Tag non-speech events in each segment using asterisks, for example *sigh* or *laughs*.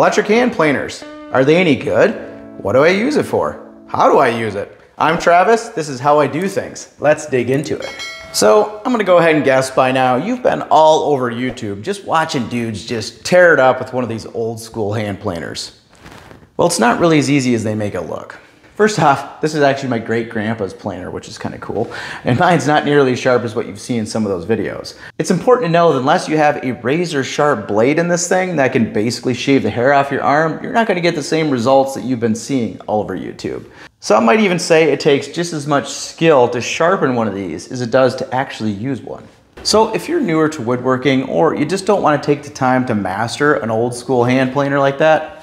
Electric hand planers. Are they any good? What do I use it for? How do I use it? I'm Travis, this is how I do things. Let's dig into it. So I'm gonna go ahead and guess by now you've been all over YouTube just watching dudes just tear it up with one of these old school hand planers. Well, it's not really as easy as they make it look. First off, this is actually my great grandpa's planer, which is kind of cool. And mine's not nearly as sharp as what you've seen in some of those videos. It's important to know that unless you have a razor sharp blade in this thing that can basically shave the hair off your arm, you're not gonna get the same results that you've been seeing all over YouTube. Some might even say it takes just as much skill to sharpen one of these as it does to actually use one. So if you're newer to woodworking or you just don't want to take the time to master an old school hand planer like that,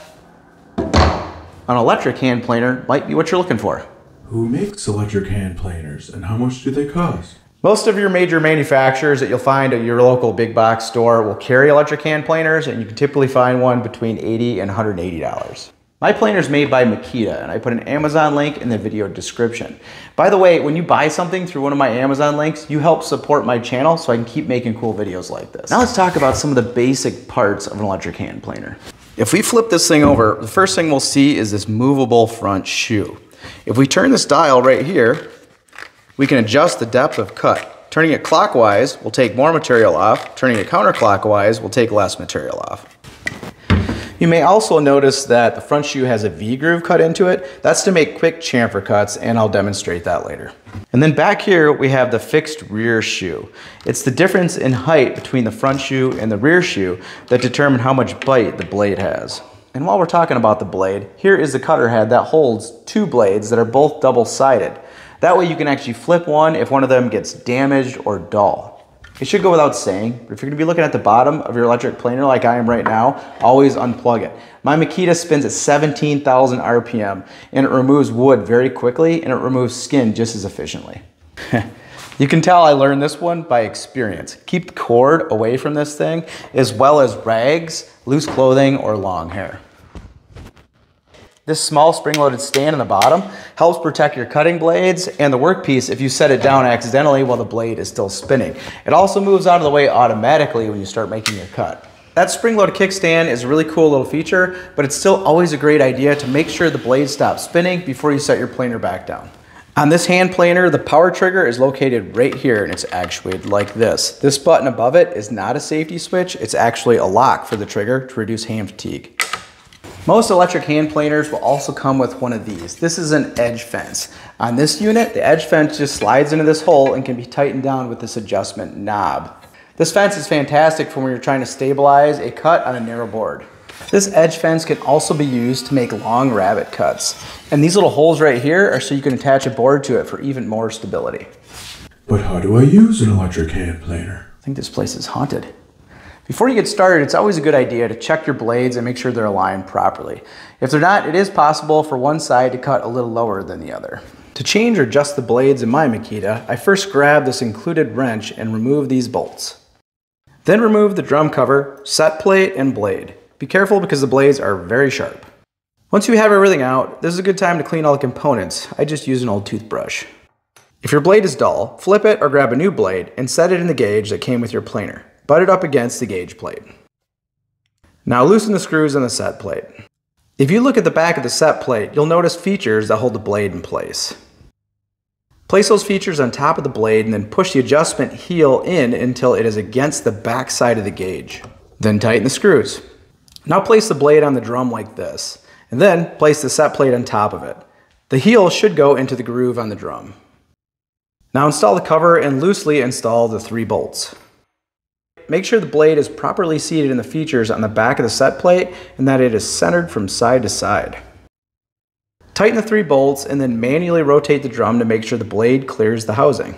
an electric hand planer might be what you're looking for. Who makes electric hand planers and how much do they cost? Most of your major manufacturers that you'll find at your local big box store will carry electric hand planers and you can typically find one between 80 and $180. My planer is made by Makita and I put an Amazon link in the video description. By the way, when you buy something through one of my Amazon links, you help support my channel so I can keep making cool videos like this. Now let's talk about some of the basic parts of an electric hand planer. If we flip this thing over, the first thing we'll see is this movable front shoe. If we turn this dial right here, we can adjust the depth of cut. Turning it clockwise will take more material off. Turning it counterclockwise will take less material off. You may also notice that the front shoe has a V-groove cut into it. That's to make quick chamfer cuts, and I'll demonstrate that later. And then back here, we have the fixed rear shoe. It's the difference in height between the front shoe and the rear shoe that determine how much bite the blade has. And while we're talking about the blade, here is the cutter head that holds two blades that are both double-sided. That way you can actually flip one if one of them gets damaged or dull. It should go without saying, but if you're gonna be looking at the bottom of your electric planer like I am right now, always unplug it. My Makita spins at 17,000 RPM and it removes wood very quickly and it removes skin just as efficiently. *laughs* you can tell I learned this one by experience. Keep the cord away from this thing as well as rags, loose clothing, or long hair. This small spring-loaded stand in the bottom helps protect your cutting blades and the workpiece if you set it down accidentally while the blade is still spinning. It also moves out of the way automatically when you start making your cut. That spring-loaded kickstand is a really cool little feature, but it's still always a great idea to make sure the blade stops spinning before you set your planer back down. On this hand planer, the power trigger is located right here and it's actuated like this. This button above it is not a safety switch, it's actually a lock for the trigger to reduce hand fatigue. Most electric hand planers will also come with one of these. This is an edge fence. On this unit, the edge fence just slides into this hole and can be tightened down with this adjustment knob. This fence is fantastic for when you're trying to stabilize a cut on a narrow board. This edge fence can also be used to make long rabbet cuts. And these little holes right here are so you can attach a board to it for even more stability. But how do I use an electric hand planer? I think this place is haunted. Before you get started, it's always a good idea to check your blades and make sure they're aligned properly. If they're not, it is possible for one side to cut a little lower than the other. To change or adjust the blades in my Makita, I first grab this included wrench and remove these bolts. Then remove the drum cover, set plate, and blade. Be careful because the blades are very sharp. Once you have everything out, this is a good time to clean all the components. I just use an old toothbrush. If your blade is dull, flip it or grab a new blade and set it in the gauge that came with your planer butt it up against the gauge plate. Now loosen the screws on the set plate. If you look at the back of the set plate, you'll notice features that hold the blade in place. Place those features on top of the blade and then push the adjustment heel in until it is against the back side of the gauge. Then tighten the screws. Now place the blade on the drum like this, and then place the set plate on top of it. The heel should go into the groove on the drum. Now install the cover and loosely install the three bolts make sure the blade is properly seated in the features on the back of the set plate and that it is centered from side to side. Tighten the three bolts and then manually rotate the drum to make sure the blade clears the housing.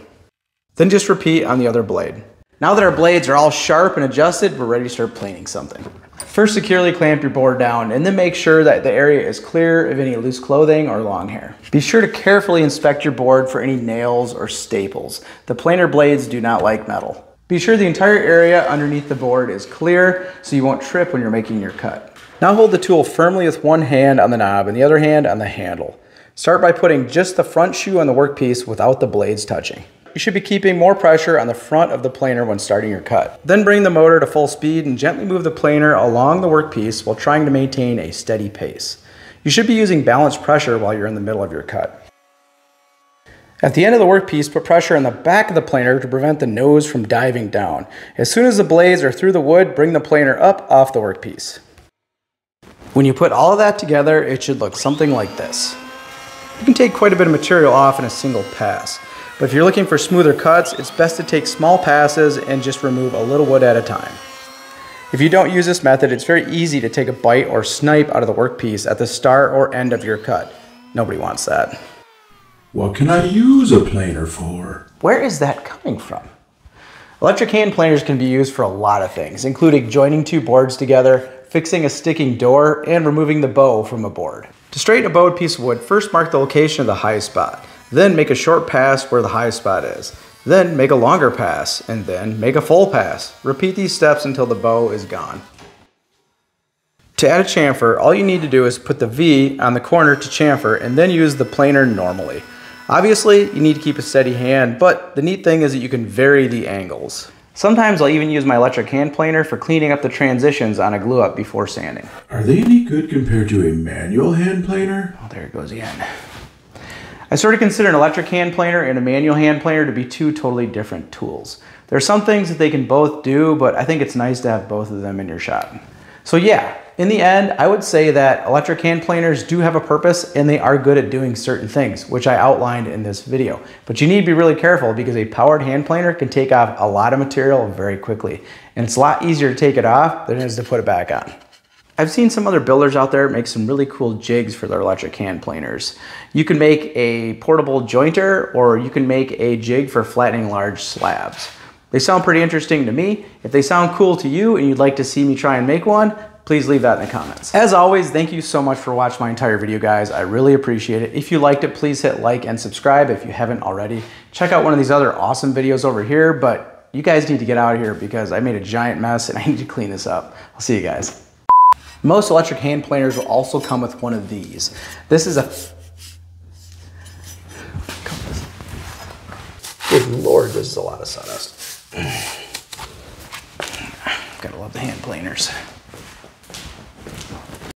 Then just repeat on the other blade. Now that our blades are all sharp and adjusted, we're ready to start planing something. First securely clamp your board down and then make sure that the area is clear of any loose clothing or long hair. Be sure to carefully inspect your board for any nails or staples. The planer blades do not like metal. Be sure the entire area underneath the board is clear so you won't trip when you're making your cut. Now hold the tool firmly with one hand on the knob and the other hand on the handle. Start by putting just the front shoe on the workpiece without the blades touching. You should be keeping more pressure on the front of the planer when starting your cut. Then bring the motor to full speed and gently move the planer along the workpiece while trying to maintain a steady pace. You should be using balanced pressure while you're in the middle of your cut. At the end of the workpiece, put pressure on the back of the planer to prevent the nose from diving down. As soon as the blades are through the wood, bring the planer up off the workpiece. When you put all of that together, it should look something like this. You can take quite a bit of material off in a single pass, but if you're looking for smoother cuts, it's best to take small passes and just remove a little wood at a time. If you don't use this method, it's very easy to take a bite or snipe out of the workpiece at the start or end of your cut. Nobody wants that. What can I use a planer for? Where is that coming from? Electric hand planers can be used for a lot of things, including joining two boards together, fixing a sticking door, and removing the bow from a board. To straighten a bowed piece of wood, first mark the location of the highest spot. Then make a short pass where the highest spot is. Then make a longer pass, and then make a full pass. Repeat these steps until the bow is gone. To add a chamfer, all you need to do is put the V on the corner to chamfer and then use the planer normally. Obviously, you need to keep a steady hand, but the neat thing is that you can vary the angles. Sometimes I'll even use my electric hand planer for cleaning up the transitions on a glue up before sanding. Are they any good compared to a manual hand planer? Oh, there it goes again. I sort of consider an electric hand planer and a manual hand planer to be two totally different tools. There are some things that they can both do, but I think it's nice to have both of them in your shop. So yeah, in the end, I would say that electric hand planers do have a purpose and they are good at doing certain things, which I outlined in this video. But you need to be really careful because a powered hand planer can take off a lot of material very quickly. And it's a lot easier to take it off than it is to put it back on. I've seen some other builders out there make some really cool jigs for their electric hand planers. You can make a portable jointer or you can make a jig for flattening large slabs. They sound pretty interesting to me. If they sound cool to you and you'd like to see me try and make one, please leave that in the comments. As always, thank you so much for watching my entire video, guys. I really appreciate it. If you liked it, please hit like and subscribe if you haven't already. Check out one of these other awesome videos over here, but you guys need to get out of here because I made a giant mess and I need to clean this up. I'll see you guys. Most electric hand planers will also come with one of these. This is a Good lord, this is a lot of sawdust. *sighs* Gotta love the hand planers.